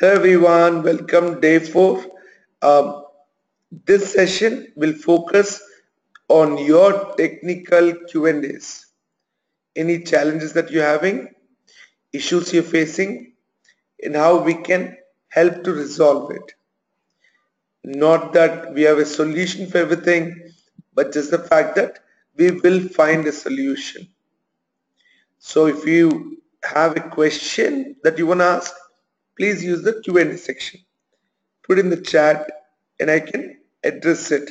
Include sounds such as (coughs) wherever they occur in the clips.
Hello everyone, welcome day four. Um, this session will focus on your technical Q&As. Any challenges that you're having, issues you're facing, and how we can help to resolve it. Not that we have a solution for everything, but just the fact that we will find a solution. So if you have a question that you want to ask, please use the Q&A section. Put in the chat and I can address it.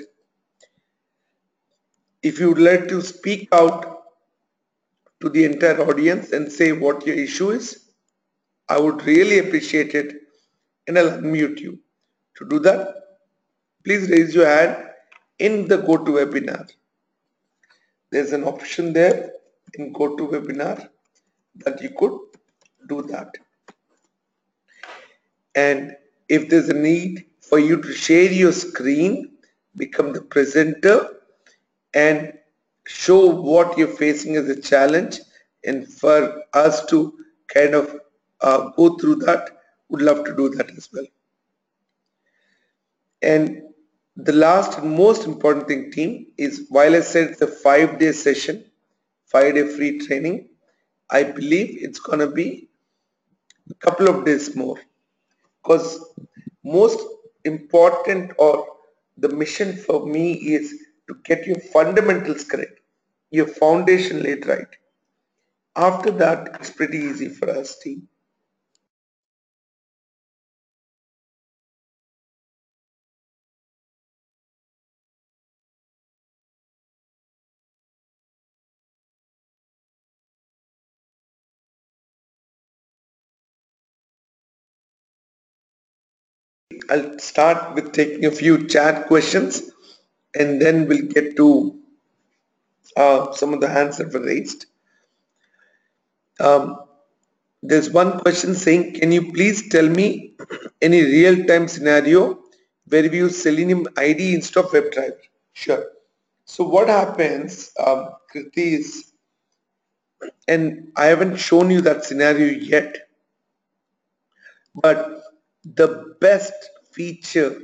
If you would like to speak out to the entire audience and say what your issue is, I would really appreciate it and I'll unmute you. To do that, please raise your hand in the GoToWebinar. There's an option there in GoToWebinar that you could do that. And if there's a need for you to share your screen, become the presenter and show what you're facing as a challenge and for us to kind of uh, go through that, would love to do that as well. And the last and most important thing team is while I said it's a five day session, five day free training, I believe it's going to be a couple of days more because most important or the mission for me is to get your fundamentals correct, your foundation laid right. After that, it's pretty easy for us team. I'll start with taking a few chat questions and then we'll get to uh, some of the hands that were raised. Um, there's one question saying, can you please tell me any real-time scenario where we use Selenium ID instead of WebDriver? Sure. So what happens, um, Kriti, is, and I haven't shown you that scenario yet, but the best feature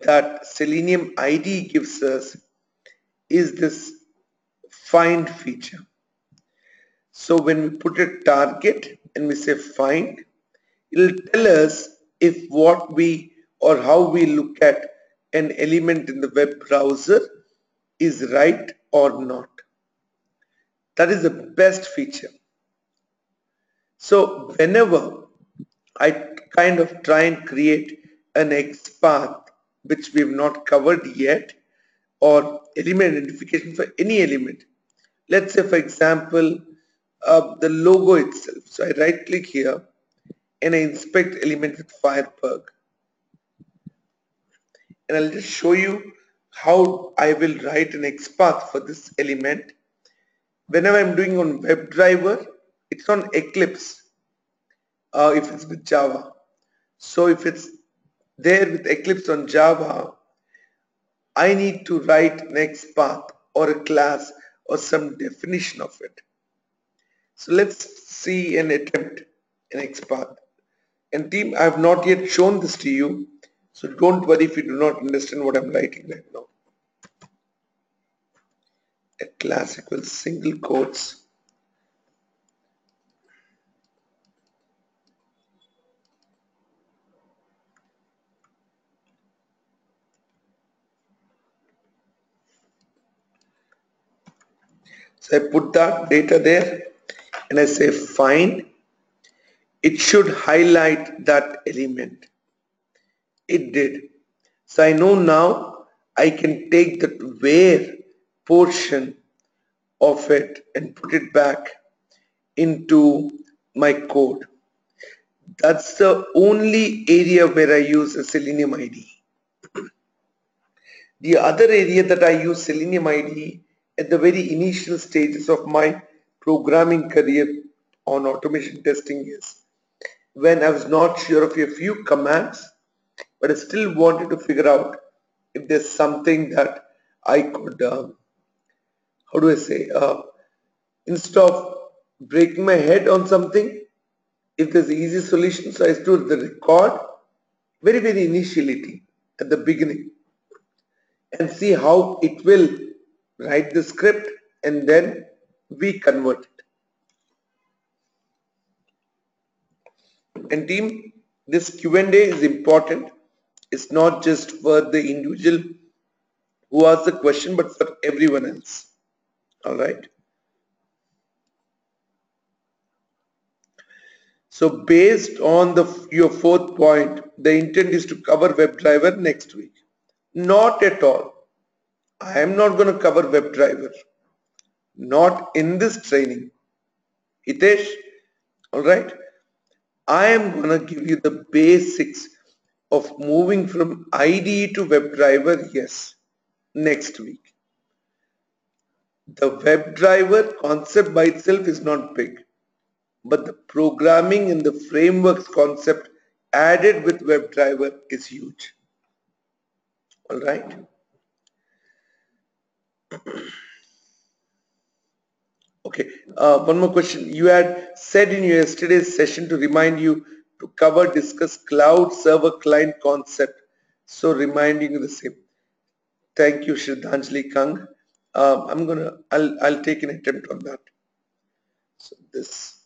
that Selenium ID gives us is this find feature. So when we put a target and we say find, it'll tell us if what we or how we look at an element in the web browser is right or not. That is the best feature. So whenever I kind of try and create an XPath which we have not covered yet or element identification for any element. Let's say for example uh, the logo itself. So I right click here and I inspect element with Firebug. And I'll just show you how I will write an XPath for this element. Whenever I'm doing on WebDriver, it's on Eclipse uh, if it's with Java. So if it's there with Eclipse on Java, I need to write next path or a class or some definition of it. So let's see an attempt in XPath. And team, I have not yet shown this to you. So don't worry if you do not understand what I'm writing right now. A class equals single quotes So I put that data there and I say find. It should highlight that element. It did. So I know now I can take that where portion of it and put it back into my code. That's the only area where I use a Selenium ID. (clears throat) the other area that I use Selenium ID at the very initial stages of my programming career on automation testing is when I was not sure of a few commands but I still wanted to figure out if there's something that I could um, how do I say uh, instead of breaking my head on something if there's easy solution, so I do the record very, very initially at the beginning and see how it will write the script and then we convert it. And team, this Q&A is important. It's not just for the individual who asked the question, but for everyone else. All right. So based on the your fourth point, the intent is to cover WebDriver next week. Not at all. I am not going to cover WebDriver. Not in this training. Hitesh, all right. I am going to give you the basics of moving from IDE to WebDriver, yes, next week. The WebDriver concept by itself is not big, but the programming in the frameworks concept added with WebDriver is huge. All right. (coughs) Okay, uh, one more question. You had said in your yesterday's session to remind you to cover, discuss cloud server client concept. So reminding you the same. Thank you, Shraddhanjali Kang. Um, I'm gonna, I'll, I'll take an attempt on that. So this.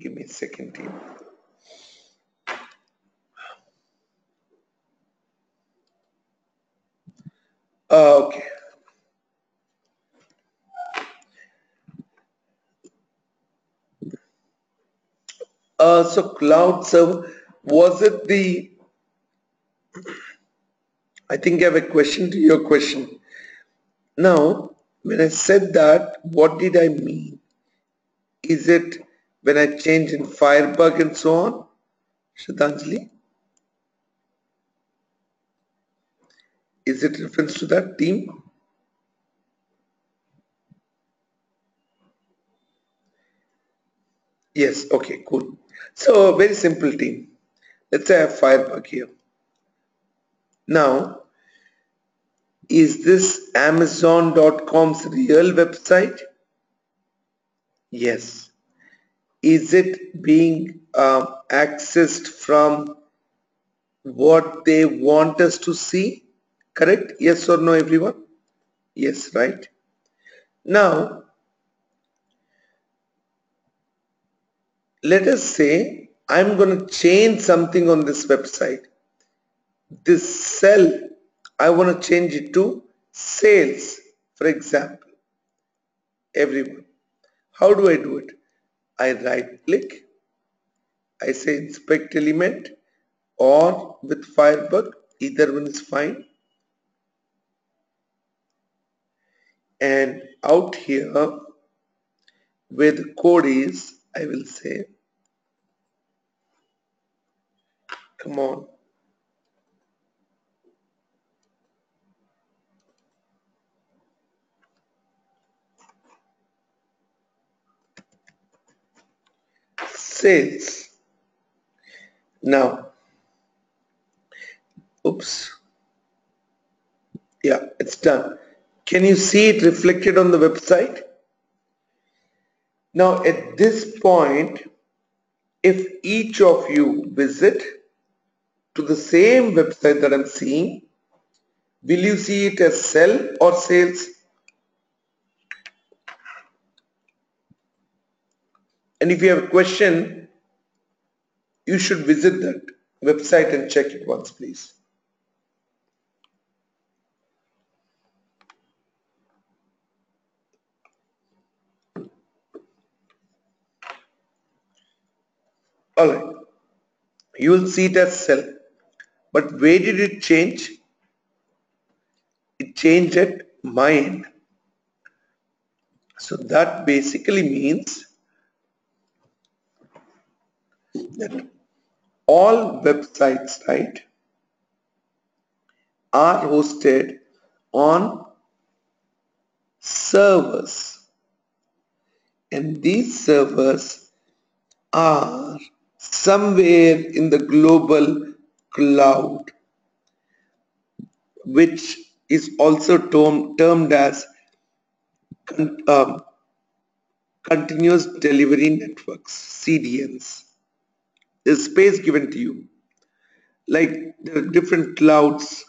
Give me a second team. Okay. Uh, so cloud server, was it the, I think I have a question to your question. Now, when I said that, what did I mean? Is it when I change in Firebug and so on? Shraddhanjali? Is it reference to that team? Yes, okay, cool. So very simple team. Let's say I have Firebug here. Now, is this Amazon.com's real website? Yes. Is it being uh, accessed from what they want us to see? Correct? Yes or no, everyone? Yes, right? Now, let us say I'm going to change something on this website. This cell, I want to change it to sales, for example. Everyone. How do I do it? I right click. I say inspect element or with Firebug, either one is fine. and out here where the code is I will say come on sales now oops yeah it's done can you see it reflected on the website? Now at this point, if each of you visit to the same website that I'm seeing, will you see it as sell or sales? And if you have a question, you should visit that website and check it once please. all right. You will see it as cell but where did it change? It changed at my end so that basically means that all websites right are hosted on servers. And these servers are somewhere in the global cloud which is also term, termed as um, continuous delivery networks CDNs there's space given to you. Like there are different clouds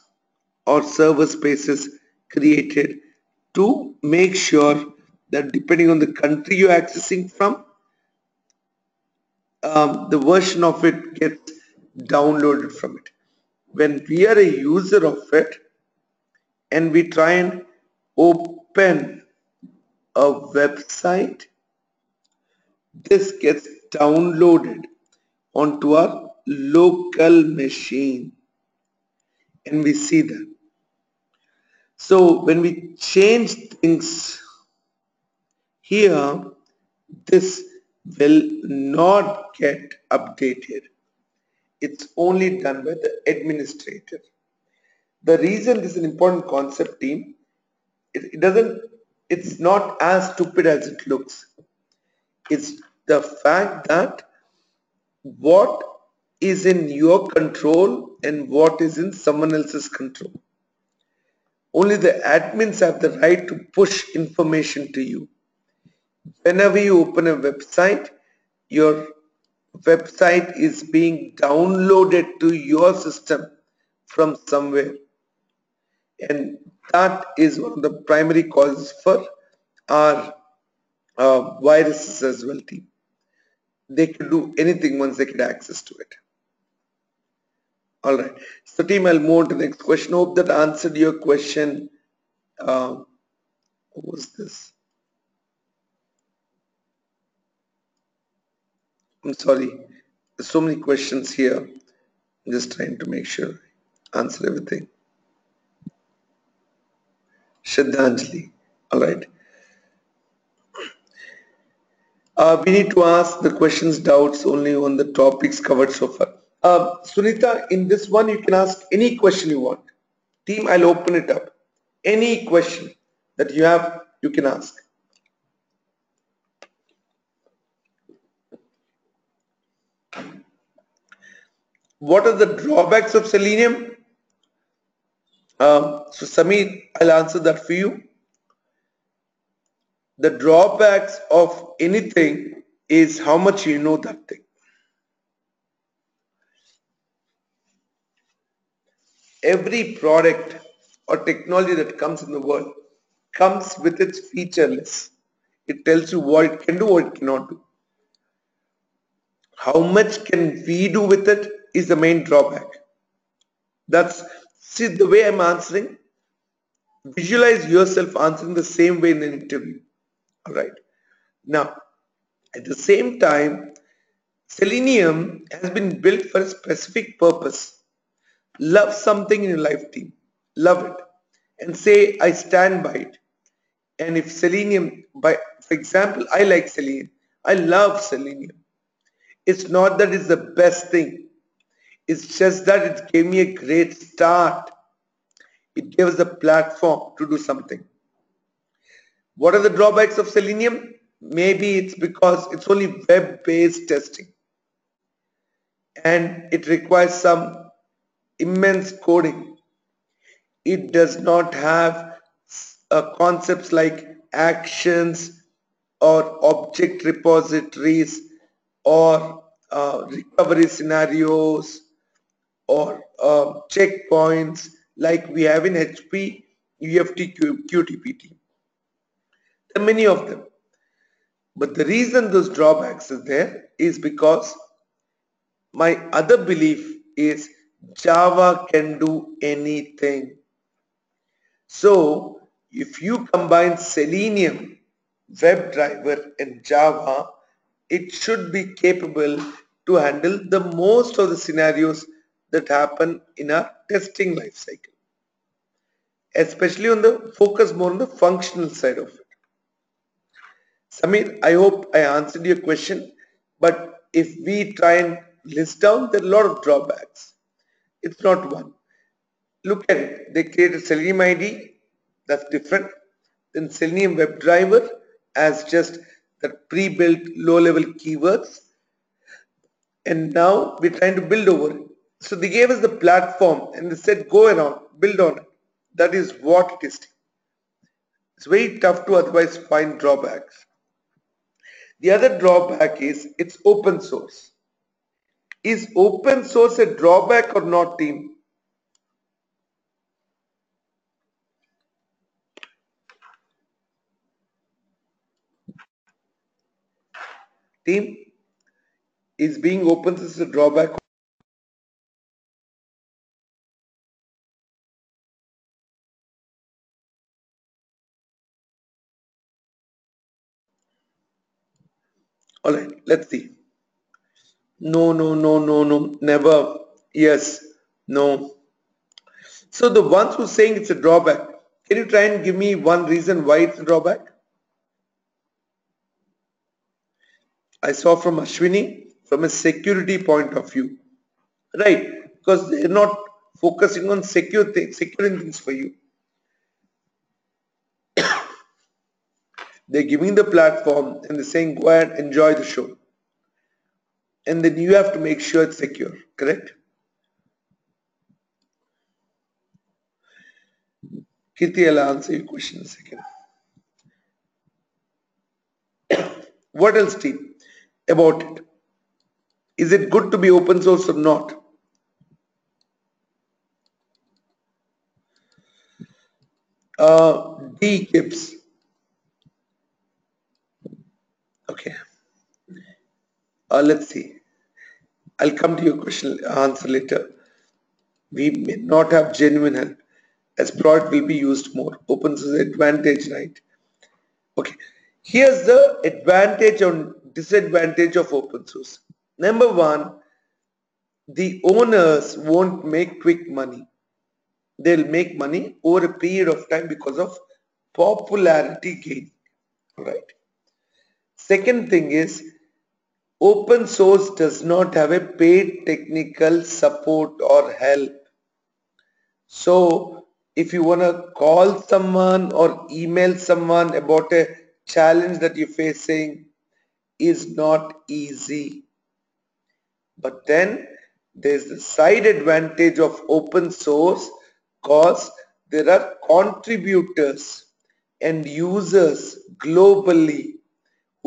or server spaces created to make sure that depending on the country you're accessing from um, the version of it gets downloaded from it. When we are a user of it and we try and open a website this gets downloaded onto our local machine. And we see that. So when we change things here this will not get updated. It's only done by the administrator. The reason this is an important concept team it, it doesn't it's not as stupid as it looks. It's the fact that what is in your control and what is in someone else's control. Only the admins have the right to push information to you. Whenever you open a website your website is being downloaded to your system from somewhere. And that is one of the primary causes for our uh, viruses as well team they could do anything once they get access to it. All right so team i'll move on to the next question. Hope that answered your question. Uh, what was this? I'm sorry. There's so many questions here. I'm just trying to make sure I answer everything. Shraddhanjali. All right. Uh, we need to ask the questions, doubts only on the topics covered so far. Uh, Sunita, in this one, you can ask any question you want. Team, I'll open it up. Any question that you have, you can ask. What are the drawbacks of selenium? Um, so Samir, I'll answer that for you. The drawbacks of anything is how much you know that thing. Every product or technology that comes in the world comes with its feature list. It tells you what it can do, what it cannot do. How much can we do with it is the main drawback. That's See, the way I'm answering, visualize yourself answering the same way in an interview. Right. Now, at the same time, Selenium has been built for a specific purpose. Love something in your life team. Love it. And say, I stand by it. And if Selenium, by for example, I like Selenium. I love Selenium. It's not that it's the best thing. It's just that it gave me a great start. It gave us a platform to do something. What are the drawbacks of Selenium? Maybe it's because it's only web-based testing. And it requires some immense coding. It does not have uh, concepts like actions or object repositories or uh, recovery scenarios or uh, checkpoints like we have in HP UFT QTPT. There are many of them. But the reason those drawbacks is there is because my other belief is Java can do anything. So if you combine Selenium, WebDriver and Java, it should be capable to handle the most of the scenarios that happen in a testing life cycle especially on the focus more on the functional side of it Samir I hope I answered your question but if we try and list down there are a lot of drawbacks it's not one look at it they created Selenium ID that's different then Selenium WebDriver as just that pre-built low-level keywords and now we're trying to build over it. So they gave us the platform and they said go around, build on it. That is what it is. It's very tough to otherwise find drawbacks. The other drawback is it's open source. Is open source a drawback or not team? Team, is being open source a drawback all right let's see. No no no no no never. Yes no. So the ones who saying it's a drawback can you try and give me one reason why it's a drawback? I saw from Ashwini from a security point of view. Right because they're not focusing on secure things securing things for you They're giving the platform and they're saying go ahead, enjoy the show. And then you have to make sure it's secure, correct? Kirti, I'll answer your question in a second. (coughs) what else, team, about it? Is it good to be open source or not? Uh, D Gibbs. Okay. Uh, let's see. I'll come to your question answer later. We may not have genuine help as product will be used more. Open source advantage, right? Okay. Here's the advantage and disadvantage of open source. Number one, the owners won't make quick money. They'll make money over a period of time because of popularity gain. Right? Second thing is open source does not have a paid technical support or help. So if you want to call someone or email someone about a challenge that you're facing is not easy. But then there's the side advantage of open source cause there are contributors and users globally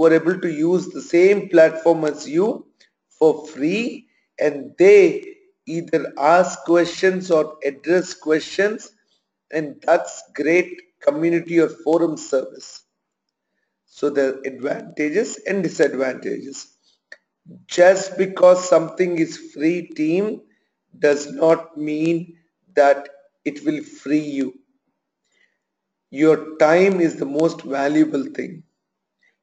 who are able to use the same platform as you for free and they either ask questions or address questions and that's great community or forum service. So are advantages and disadvantages. Just because something is free team does not mean that it will free you. Your time is the most valuable thing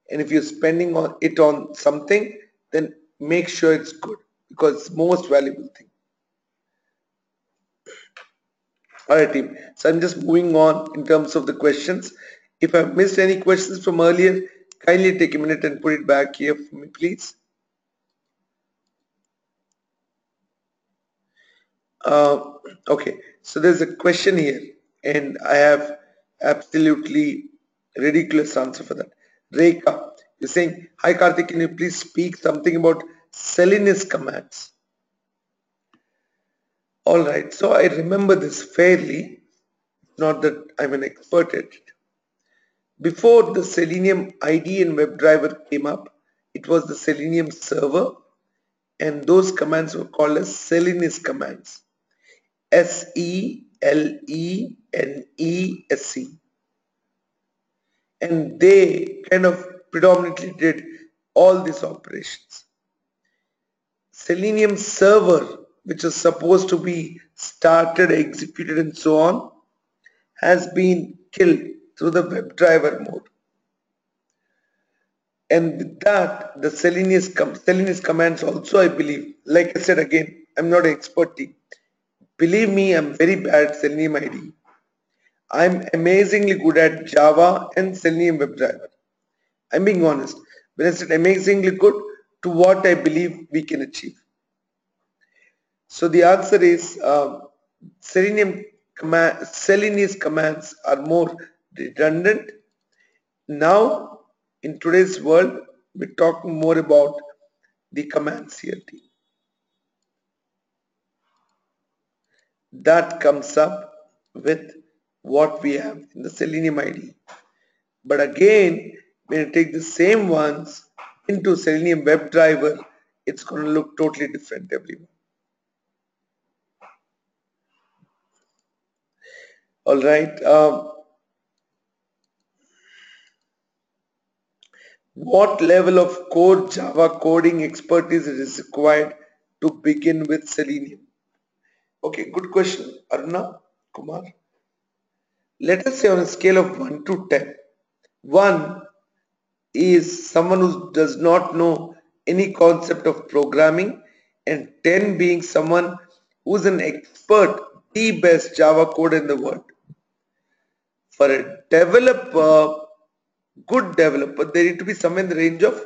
and if you're spending on it on something then make sure it's good because it's most valuable thing. All right team. So i'm just moving on in terms of the questions. If i've missed any questions from earlier kindly take a minute and put it back here for me please. Uh, okay. So there's a question here and i have absolutely ridiculous answer for that Rekha is saying, Hi Karthik, can you please speak something about Selenese commands? Alright, so I remember this fairly, not that I'm an expert at it. Before the Selenium IDE and WebDriver came up, it was the Selenium server and those commands were called as Selenese commands. S-E-L-E-N-E-S-C and they kind of predominantly did all these operations. Selenium server, which is supposed to be started, executed and so on, has been killed through the WebDriver mode. And with that, the Selenese, com Selenese commands also, I believe, like I said again, I'm not an expert team. Believe me, I'm very bad Selenium IDE. I'm amazingly good at Java and Selenium WebDriver. I'm being honest. When I said amazingly good to what I believe we can achieve. So the answer is uh, Selenium command, Selenese commands are more redundant. Now In today's world, we're talking more about the command CLT. That comes up with what we have in the Selenium ID. But again, when you take the same ones into Selenium WebDriver, it's going to look totally different everyone. All right. Um, what level of core Java coding expertise is required to begin with Selenium? Okay, good question, Aruna Kumar. Let us say on a scale of 1 to 10. 1 is someone who does not know any concept of programming and 10 being someone who's an expert, the best Java code in the world. For a developer, good developer, they need to be somewhere in the range of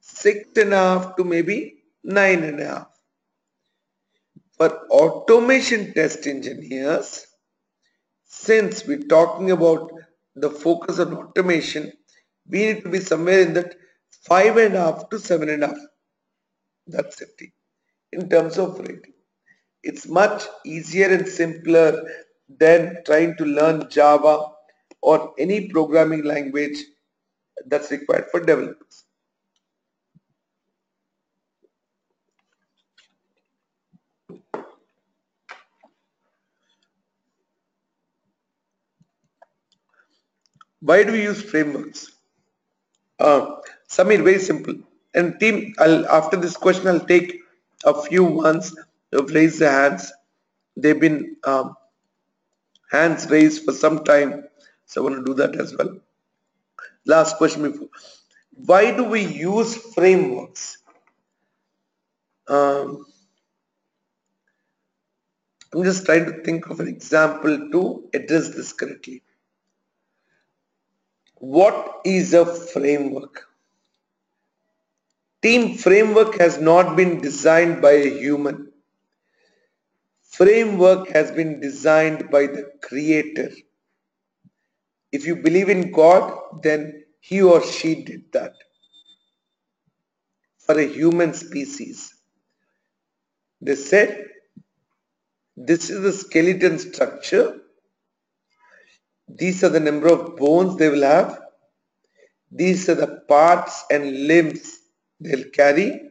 six and a half to maybe nine and a half. For automation test engineers, since we're talking about the focus on automation, we need to be somewhere in that five and a half to seven and a half. That's it in terms of rating. It's much easier and simpler than trying to learn Java or any programming language that's required for developers. Why do we use frameworks? Uh, Samir, very simple. And team, I'll, after this question, I'll take a few ones who've their hands. They've been um, hands raised for some time. So I want to do that as well. Last question before. Why do we use frameworks? Um, I'm just trying to think of an example to address this correctly. What is a framework? Team framework has not been designed by a human. Framework has been designed by the creator. If you believe in God, then he or she did that for a human species. They said, this is the skeleton structure these are the number of bones they will have. These are the parts and limbs they'll carry.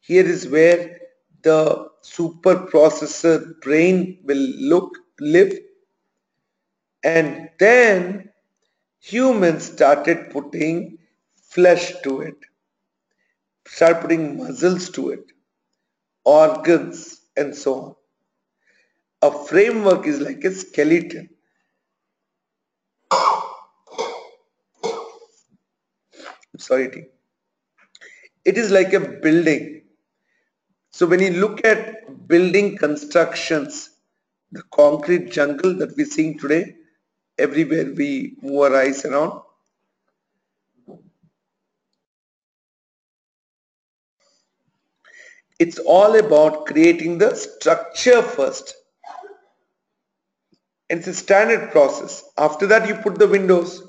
Here is where the super processor brain will look, live. And then humans started putting flesh to it, start putting muscles to it, organs and so on. A framework is like a skeleton sorry. It is like a building. So when you look at building constructions, the concrete jungle that we're seeing today, everywhere we move our eyes around, it's all about creating the structure first. It's a standard process. After that, you put the windows,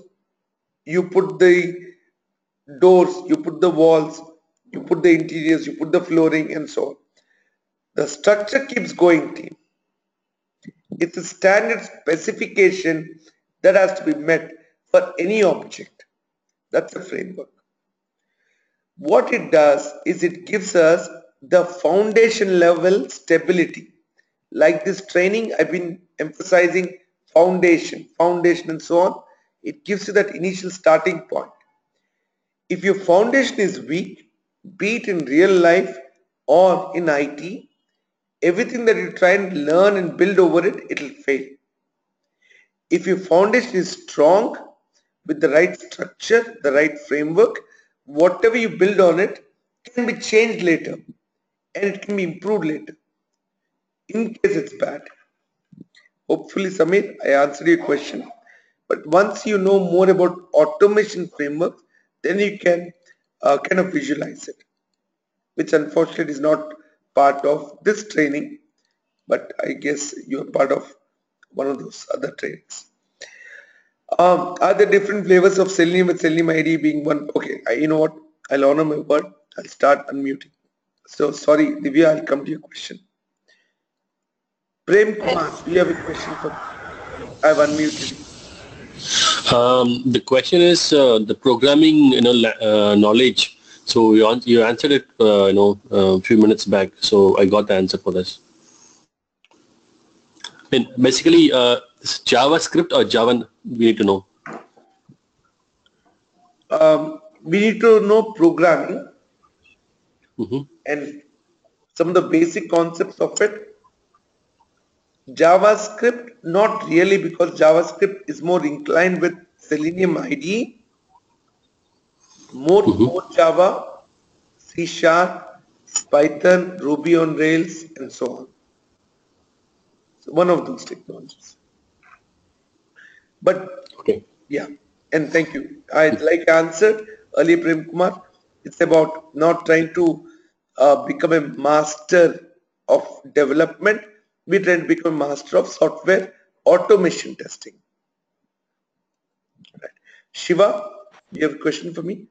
you put the doors, you put the walls, you put the interiors, you put the flooring and so on. The structure keeps going team. It's a standard specification that has to be met for any object. That's the framework. What it does is it gives us the foundation level stability. Like this training, I've been emphasizing foundation, foundation and so on. It gives you that initial starting point. If your foundation is weak, be it in real life or in IT, everything that you try and learn and build over it, it will fail. If your foundation is strong with the right structure, the right framework, whatever you build on it can be changed later and it can be improved later in case it's bad. Hopefully, Samir, I answered your question. But once you know more about automation frameworks, then you can uh, kind of visualize it which unfortunately is not part of this training but I guess you're part of one of those other trainings Um, are there different flavors of Selenium with Selenium IDE being one? Okay, I, you know what? I'll honor my word. I'll start unmuting. So sorry, Divya, I'll come to your question. Prem Kumar, do you have a question for I've unmuted. Um, the question is uh, the programming, you know, uh, knowledge. So you, you answered it, uh, you know, a few minutes back. So I got the answer for this. I mean, basically, uh, JavaScript or Java, we need to know. Um, we need to know programming mm -hmm. and some of the basic concepts of it. JavaScript, not really because JavaScript is more inclined with Selenium IDE, more mm -hmm. core Java, C Sharp, Python, Ruby on Rails, and so on. So one of those technologies. But okay. yeah, and thank you. I like answered earlier Prem Kumar. It's about not trying to uh, become a master of development. We try to become master of software automation testing. Right. Shiva, you have a question for me?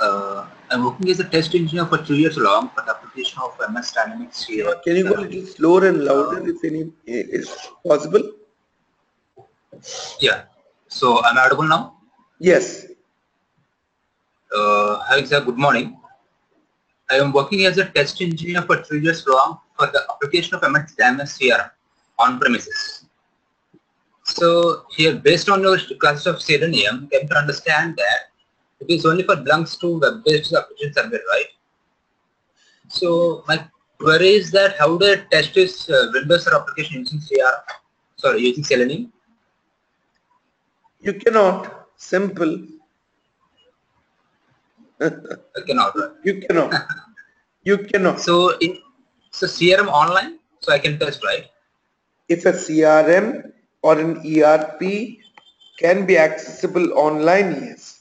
Uh, I'm working as a test engineer for two years long for the application of MS Dynamics here. Can you go a little slower and louder uh, if any is possible? Yeah. So I'm audible now? Yes. Uh, hi sir, good morning. I am working as a test engineer for three years long for the application of MS Dynamics CRM on premises. So here, based on your class of Selenium, came to understand that it is only for belongs to web-based application server, right? So my query is that how do I test this uh, Windows application using CRM? Sorry, using Selenium? You cannot. Simple. I cannot. You cannot. you cannot. So in so CRM online, so I can test, right? If a CRM or an ERP can be accessible online, yes.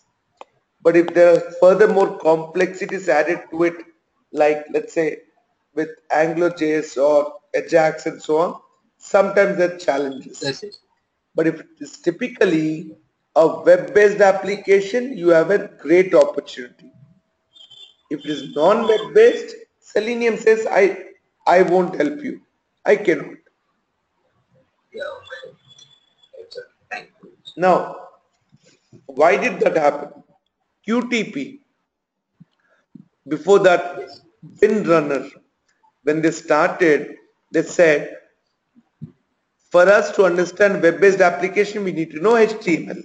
But if there are furthermore complexities added to it, like let's say with AngularJS or Ajax and so on, sometimes there are challenges. But if it is typically a web-based application, you have a great opportunity. If it is non-web-based, Selenium says, I, I won't help you. I cannot. Yeah, Now, why did that happen? QTP, before that, WinRunner, when they started, they said for us to understand web-based application, we need to know HTML.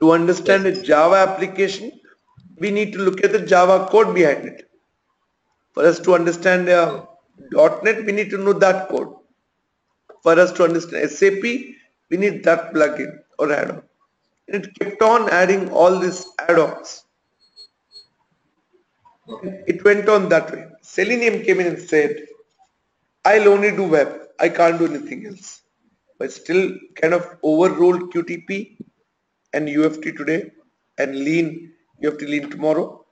To understand a Java application, we need to look at the Java code behind it. For us to understand a .NET, we need to know that code. For us to understand SAP, we need that plugin or add-on. And it kept on adding all these add-ons. It went on that way. Selenium came in and said, I'll only do web. I can't do anything else. But still kind of overruled QTP and UFT today and lean, UFT lean tomorrow.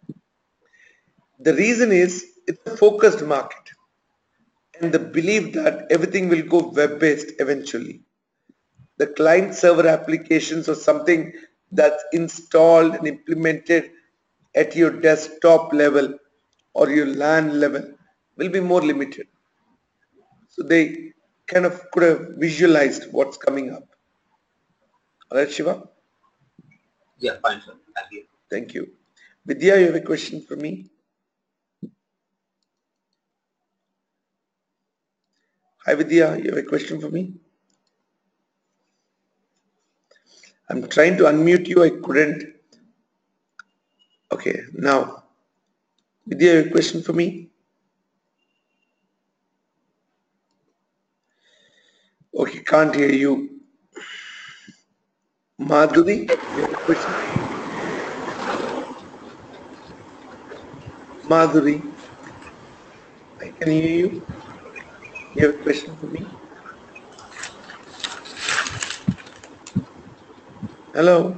The reason is it's a focused market and the belief that everything will go web-based eventually. The client server applications or something that's installed and implemented at your desktop level or your LAN level will be more limited. So they kind of could have visualized what's coming up. All right, Shiva? Yeah, fine, sir. Thank you. Thank you. Vidya, you have a question for me? Hi, Vidya, you have a question for me? I'm trying to unmute you. I couldn't. Okay, now. Vidya, you have a question for me? Okay, can't hear you. Madhuri, you have a question? Madhuri, I can hear you. You have a question for me? Hello?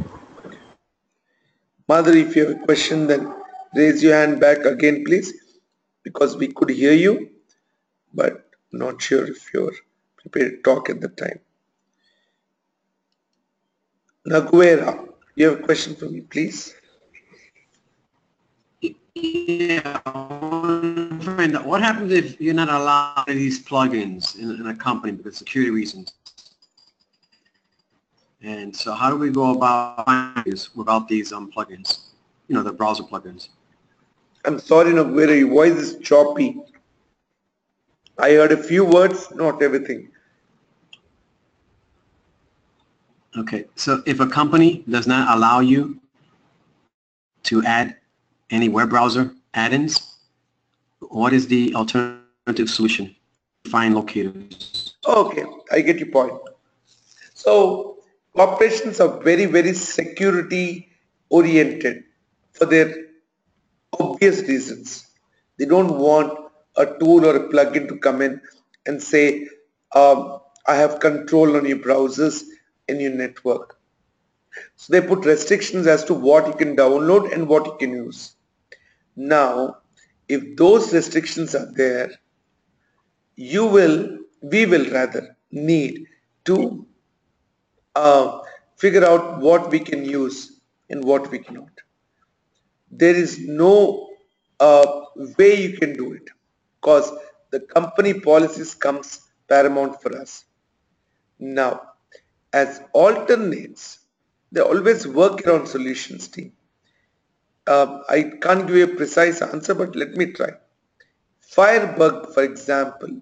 Madhuri, if you have a question, then raise your hand back again, please, because we could hear you, but not sure if you're prepared to talk at the time. Naguera, you have a question for me, please? Yeah, what happens if you're not allowed these plugins in, in a company because security reasons? And so how do we go about this without these um, plugins? You know, the browser plugins. I'm sorry, Naguera, your voice is choppy. I heard a few words, not everything. Okay, so if a company does not allow you to add any web browser add-ins, what is the alternative solution? Find locators. Okay, I get your point. So corporations are very, very security oriented for their obvious reasons. They don't want a tool or a plugin to come in and say, um, I have control on your browsers and your network. So they put restrictions as to what you can download and what you can use. Now, if those restrictions are there, you will, we will rather need to uh, figure out what we can use and what we cannot. There is no uh, way you can do it because the company policies comes paramount for us. Now, as alternates, they always work around solutions team. Um, I can't give you a precise answer, but let me try. Firebug, for example,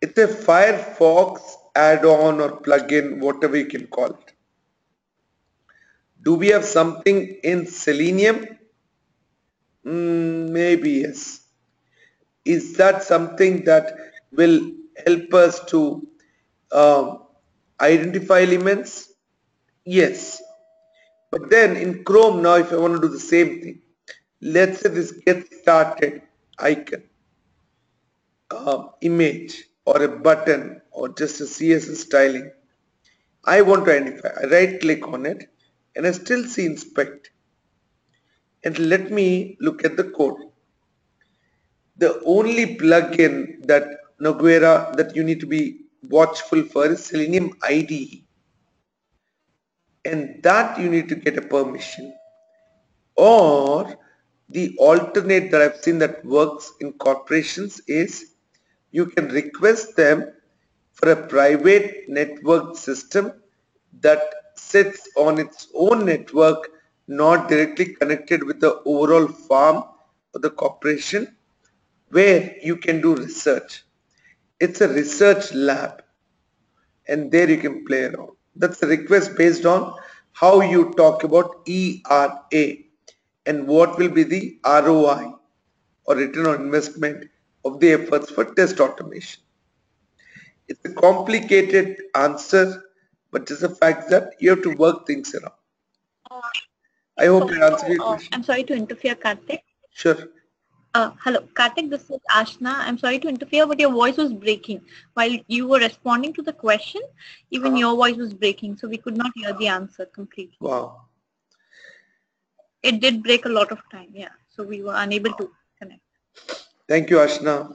it's a Firefox add-on or plugin, whatever you can call it. Do we have something in Selenium? Mm, maybe yes. Is that something that will help us to um, identify elements? Yes. But then in Chrome now, if I want to do the same thing, let's say this get started icon, uh, image or a button or just a CSS styling. I want to identify. I right click on it and I still see inspect. And let me look at the code. The only plugin that Noguera that you need to be watchful for is Selenium IDE. And that you need to get a permission. Or the alternate that I've seen that works in corporations is you can request them for a private network system that sits on its own network not directly connected with the overall farm or the corporation where you can do research. It's a research lab and there you can play around. That's a request based on how you talk about ERA and what will be the ROI or return on investment of the efforts for test automation. It's a complicated answer, but it's a fact that you have to work things around. I hope I answered your Uh, question. I'm sorry to interfere, Karthik. Sure. Uh, hello, Karthik, this is Ashna. I'm sorry to interfere, but your voice was breaking. While you were responding to the question, even Uh-huh. your voice was breaking, so we could not hear the answer completely. Wow. It did break a lot of time, yeah. So we were unable to connect. Thank you, Ashna.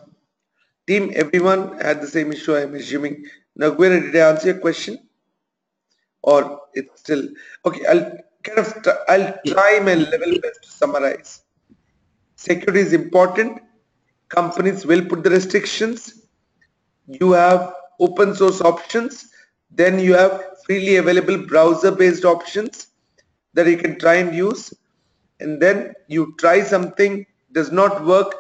Team, everyone had the same issue, I'm assuming. Naguera, did I answer your question? Or it's still... Okay, I'll kind of... Tr I'll try my level best to summarize. Security is important. Companies will put the restrictions. You have open source options. Then you have freely available browser-based options that you can try and use. And then you try something, does not work,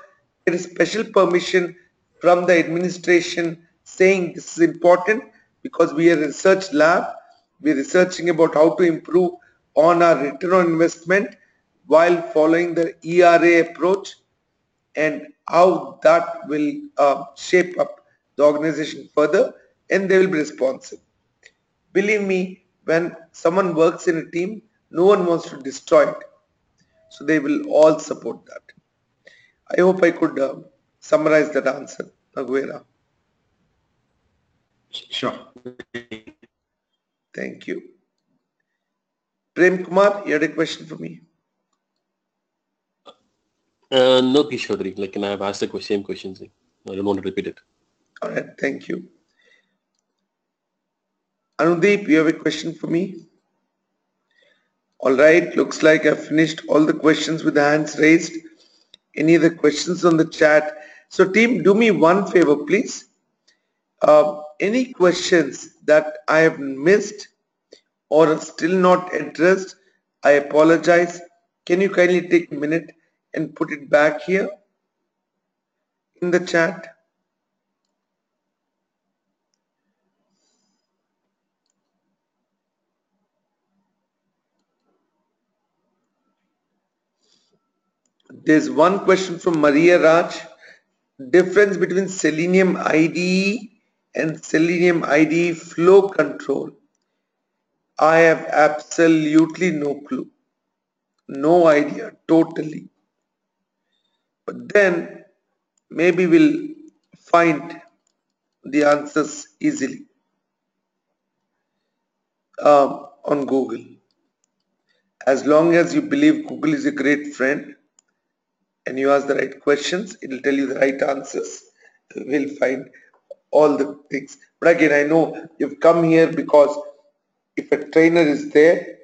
get a special permission from the administration saying this is important because we are a research lab. We're researching about how to improve on our return on investment while following the ERA approach and how that will uh, shape up the organization further and they will be responsive. Believe me, when someone works in a team, no one wants to destroy it. So they will all support that. I hope I could uh, summarize that answer, Aguera. Sure. Thank you. Prem Kumar, you had a question for me? Uh, no, Kishore, like, and I've asked the same questions. like, I don't want to repeat it. All right, thank you. Anudeep, you have a question for me? All right, looks like I've finished all the questions with the hands raised. Any other questions on the chat? So team, do me one favor, please. Uh, any questions that I have missed or still not addressed, I apologize. Can you kindly take a minute and put it back here in the chat? There's one question from Maria Raj. Difference between Selenium IDE and Selenium IDE flow control. I have absolutely no clue. No idea, totally. But then maybe we'll find the answers easily um, on Google. As long as you believe Google is a great friend, and you ask the right questions, it will tell you the right answers. We'll find all the things. But again, I know you've come here because if a trainer is there,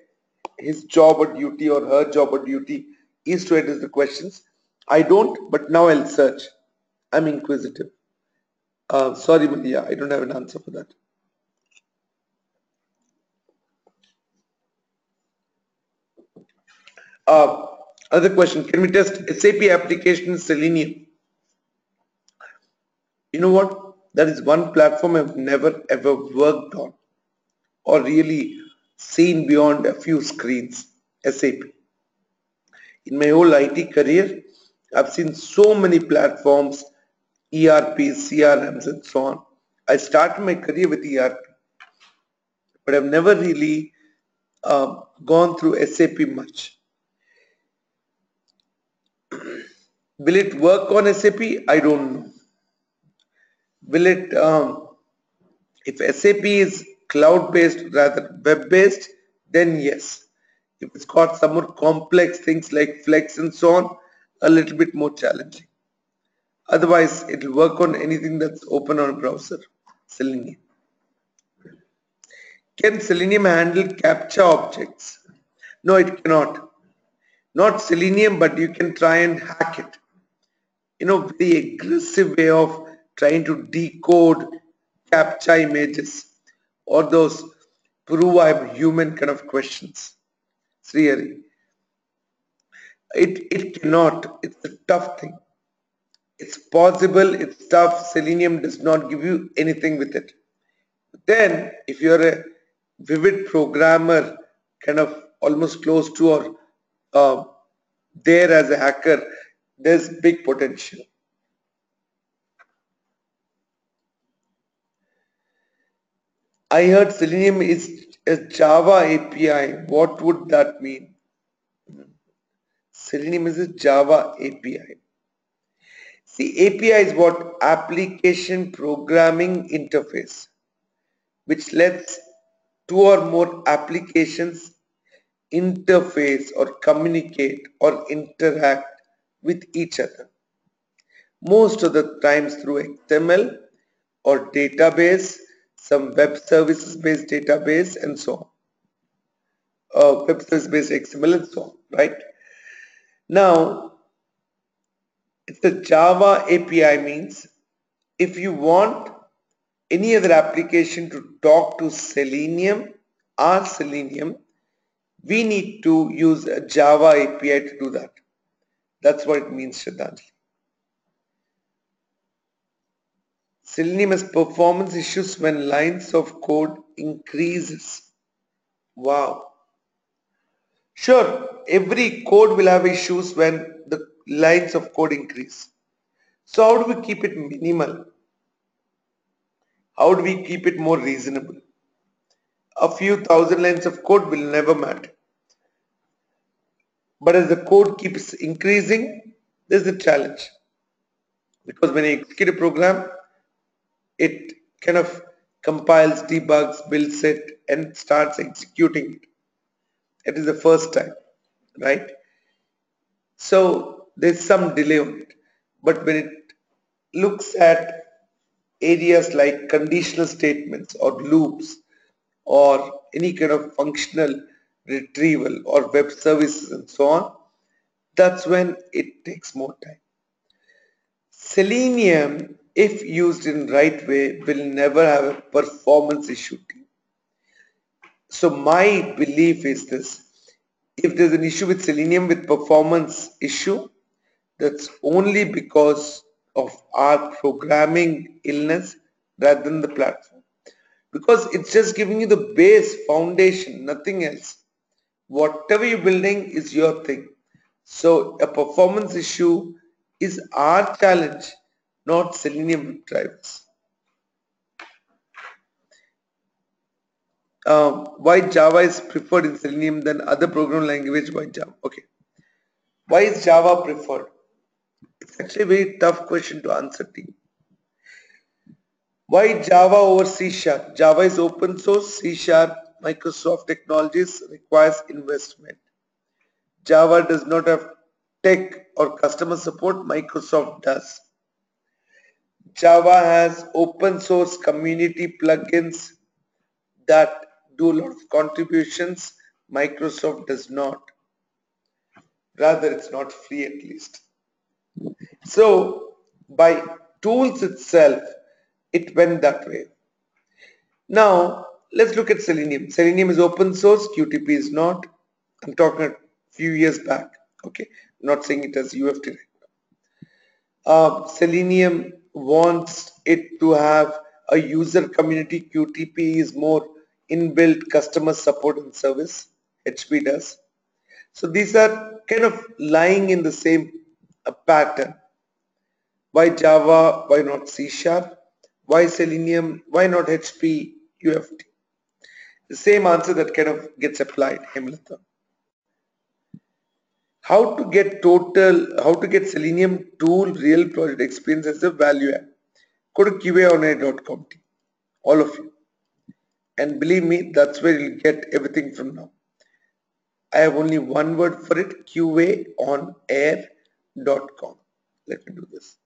his job or duty or her job or duty is to address the questions. I don't, but now I'll search. I'm inquisitive. Uh, sorry, Maria, I don't have an answer for that. Uh, other question, can we test SAP application Selenium? You know what? That is one platform I've never ever worked on or really seen beyond a few screens, SAP. In my whole IT career, I've seen so many platforms, ERPs, CRMs and so on. I started my career with ERP, but I've never really uh, gone through SAP much. Will it work on SAP? I don't know. Will it, um, if SAP is cloud-based rather web-based, then yes. If it's got some more complex things like Flex and so on, a little bit more challenging. Otherwise, it will work on anything that's open on a browser. Selenium. Can Selenium handle CAPTCHA objects? No, it cannot. Not Selenium, but you can try and hack it you know, very aggressive way of trying to decode captcha images or those prove I'm human kind of questions. Srihari. It, it cannot. It's a tough thing. It's possible. It's tough. Selenium does not give you anything with it. Then if you're a vivid programmer kind of almost close to or uh, there as a hacker, there's big potential. I heard Selenium is a Java API. What would that mean? Selenium is a Java API. See, API is what application programming interface, which lets two or more applications interface or communicate or interact with each other. Most of the times through XML or database, some web services based database and so on. Uh, web service based XML and so on, right? Now, a Java API means if you want any other application to talk to Selenium or Selenium, we need to use a Java API to do that. That's what it means, Shraddhanjali. Selenium has performance issues when lines of code increases. Wow. Sure, every code will have issues when the lines of code increase. So how do we keep it minimal? How do we keep it more reasonable? A few thousand lines of code will never matter. But as the code keeps increasing, there's a challenge. Because when you execute a program, it kind of compiles, debugs, builds it, and starts executing it. It is the first time, right? So there's some delay on it. But when it looks at areas like conditional statements or loops or any kind of functional retrieval or web services and so on, that's when it takes more time. Selenium, if used in right way, will never have a performance issue. So my belief is this, if there's an issue with Selenium with performance issue, that's only because of our programming illness rather than the platform. Because it's just giving you the base foundation, nothing else. Whatever you're building is your thing. So a performance issue is our challenge, not Selenium drivers. Um, why Java is preferred in Selenium than other programming language? Why Java? Okay. Why is Java preferred? It's actually a very tough question to answer, team. Why Java over C Sharp? Java is open source, C Sharp, Microsoft Technologies requires investment. Java does not have tech or customer support, Microsoft does. Java has open source community plugins that do a lot of contributions, Microsoft does not. Rather, it's not free at least. So, by tools itself, it went that way. Now, let's look at Selenium. Selenium is open source, QTP is not. I'm talking a few years back. Okay, I'm not saying it as UFT. Uh, Selenium wants it to have a user community. QTP is more inbuilt customer support and service. HP does. So these are kind of lying in the same uh, pattern. Why Java? Why not C Sharp? Why Selenium? Why not HP UFT? The same answer that kind of gets applied. How to get total, how to get Selenium tool real project experience as a value add. Go to qaonair.com, all of you. And believe me, that's where you'll get everything from now. I have only one word for it, qaonair.com. Let me do this.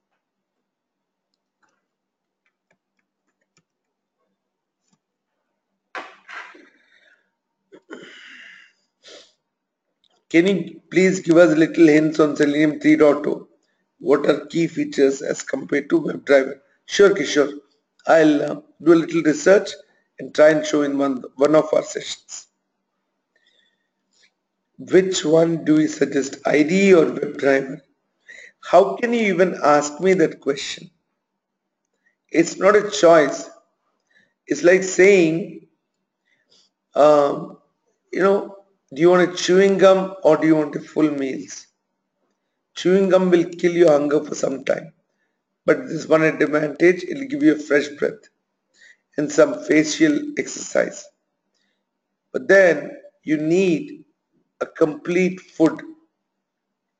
Can you please give us little hints on Selenium 3.0? What are key features as compared to WebDriver? Sure, Kishore. I'll uh, do a little research and try and show in one, one of our sessions. Which one do you suggest, IDE or WebDriver? How can you even ask me that question? It's not a choice. It's like saying, um, you know, do you want a chewing gum or do you want a full meals? Chewing gum will kill your hunger for some time. But this one advantage, it will give you a fresh breath and some facial exercise. But then you need a complete food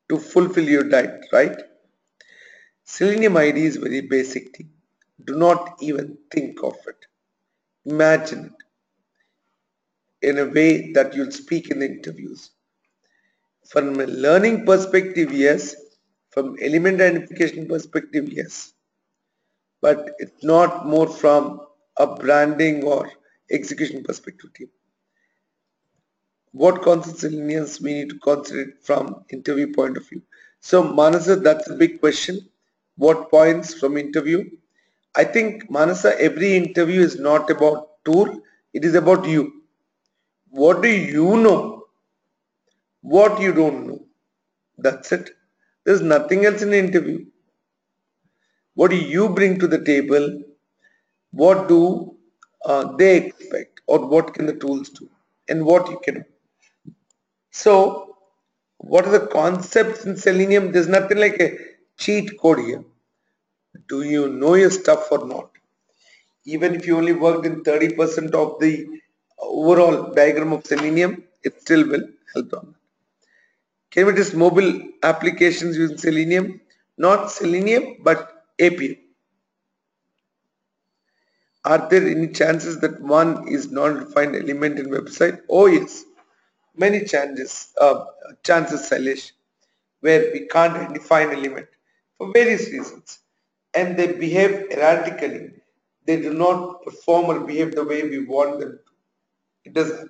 to fulfill your diet, right? Selenium IDE is very basic thing. Do not even think of it. Imagine it in a way that you'll speak in the interviews. From a learning perspective, yes. From element identification perspective, yes. But it's not more from a branding or execution perspective team. What concepts and linears we need to consider from interview point of view. So Manasa, that's a big question. What points from interview? I think Manasa, every interview is not about tool, it is about you. What do you know? What you don't know? That's it. There's nothing else in the interview. What do you bring to the table what do uh, they expect or what can the tools do and what you can do. so what are the concepts in selenium? There's nothing like a cheat code here. Do you know your stuff or not? Even if you only worked in 30% of the overall diagram of selenium it still will help on can we just mobile applications using selenium? Not selenium but Appium are there any chances that one is non-defined element in website? Oh yes, many chances, uh, chances Sailesh, where we can't define element for various reasons and they behave erratically. They do not perform or behave the way we want them to. It does happen.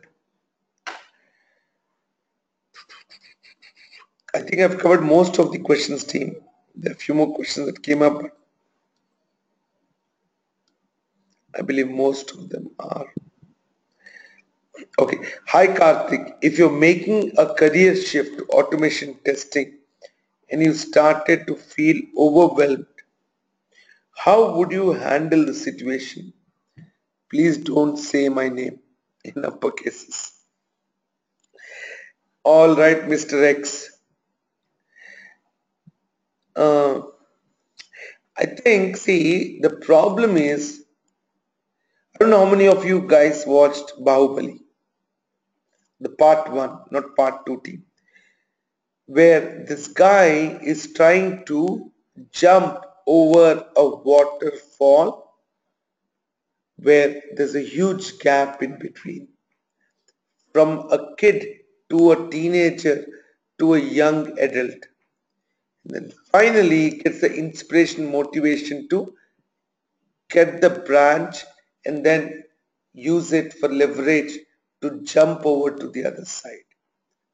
I think I've covered most of the questions team. There are a few more questions that came up. I believe most of them are. Okay. Hi Karthik. If you're making a career shift to automation testing and you started to feel overwhelmed, how would you handle the situation? Please don't say my name in upper cases. All right, Mr. X. Uh, I think, see, the problem is, I don't know how many of you guys watched Bahubali, the part one, not part two team, where this guy is trying to jump over a waterfall where there's a huge gap in between. From a kid to a teenager to a young adult. And then finally gets the inspiration, motivation to get the branch and then use it for leverage to jump over to the other side.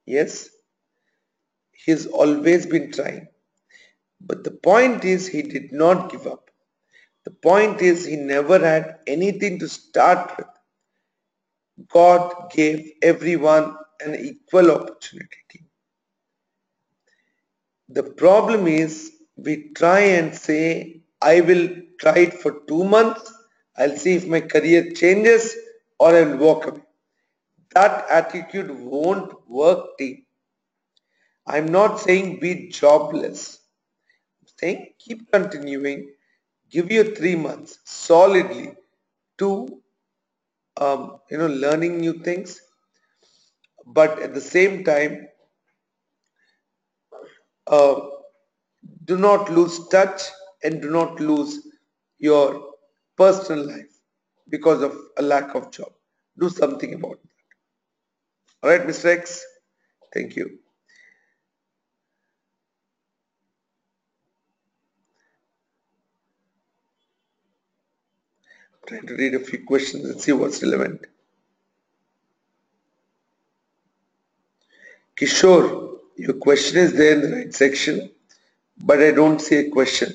Yes, he's always been trying. But the point is he did not give up. The point is he never had anything to start with. God gave everyone an equal opportunity. The problem is we try and say, I will try it for two months. I'll see if my career changes or I will walk away. That attitude won't work team. I'm not saying be jobless. I'm saying keep continuing give you three months solidly to um, you know learning new things but at the same time uh, do not lose touch and do not lose your personal life because of a lack of job do something about that all right mr x thank you I'm trying to read a few questions and see what's relevant. Kishore, your question is there in the right section, but I don't see a question.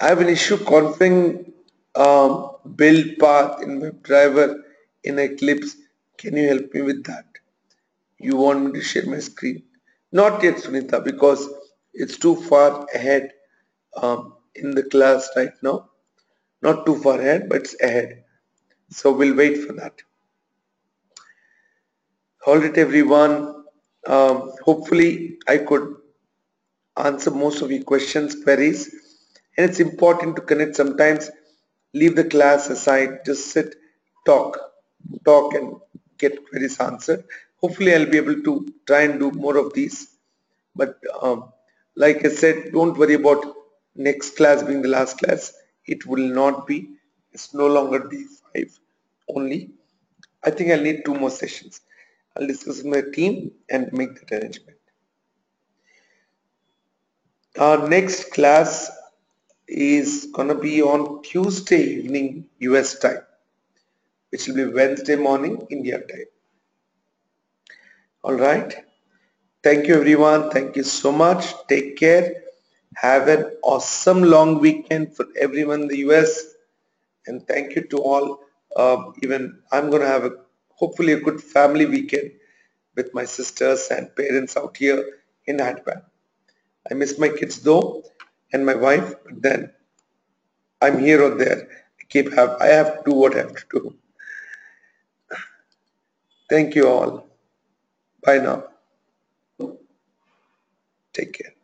I have an issue configuring um, build path in WebDriver in Eclipse. Can you help me with that? You want me to share my screen? Not yet, Sunita, because it's too far ahead um, in the class right now not too far ahead but it's ahead so we'll wait for that hold it everyone um, hopefully I could answer most of your questions queries and it's important to connect sometimes leave the class aside just sit talk talk and get queries answered hopefully I'll be able to try and do more of these. But um, like I said don't worry about next class being the last class. It will not be. It's no longer D5 only. I think I'll need two more sessions. I'll discuss with my team and make that arrangement. Our next class is gonna be on Tuesday evening US time which will be Wednesday morning India time all right Thank you everyone. Thank you so much. Take care. Have an awesome long weekend for everyone in the US. And thank you to all. Uh, even I'm going to have a hopefully a good family weekend with my sisters and parents out here in Hyderabad. I miss my kids though and my wife, then I'm here or there. I keep have I have to do what I have to do. Thank you all. Bye now. Take care.